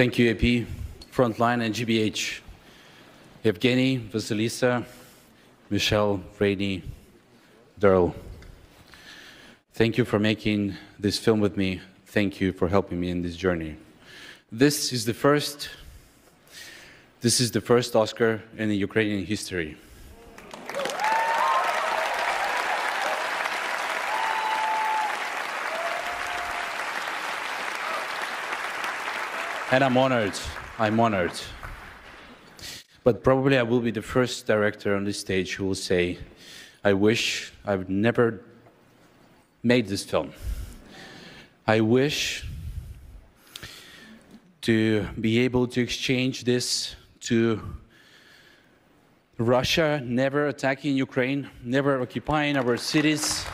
Thank you, AP, Frontline, and GBH. Evgeny, Vasilisa, Michelle, Raney, Daryl. Thank you for making this film with me. Thank you for helping me in this journey. This is the first this is the first Oscar in Ukrainian history. And I'm honored. I'm honored. But probably I will be the first director on this stage who will say, I wish I would never made this film. I wish to be able to exchange this to Russia never attacking Ukraine, never occupying our cities,